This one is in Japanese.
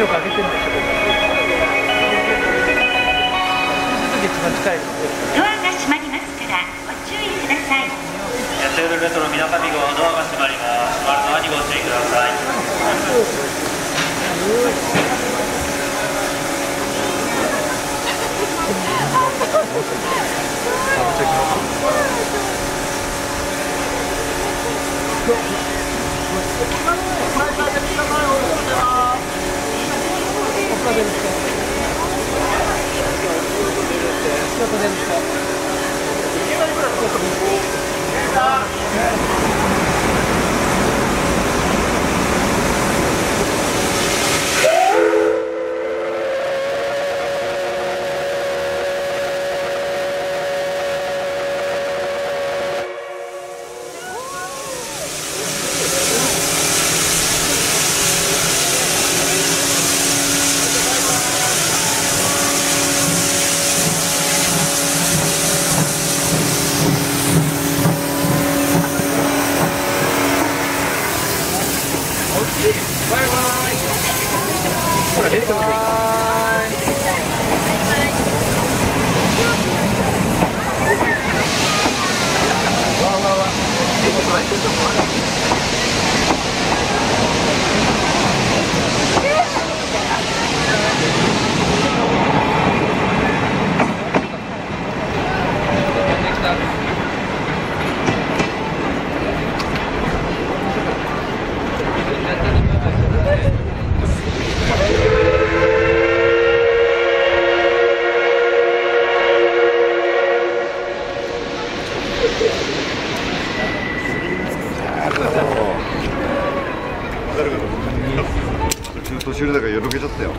ドアが閉まりますからご注意くださいやってるレトロみなかみ号ドアが閉まりますまるドアにご注意くださいことですか？出てくる。途中でだからよろけちゃったよ。